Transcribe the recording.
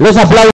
Los aplausos.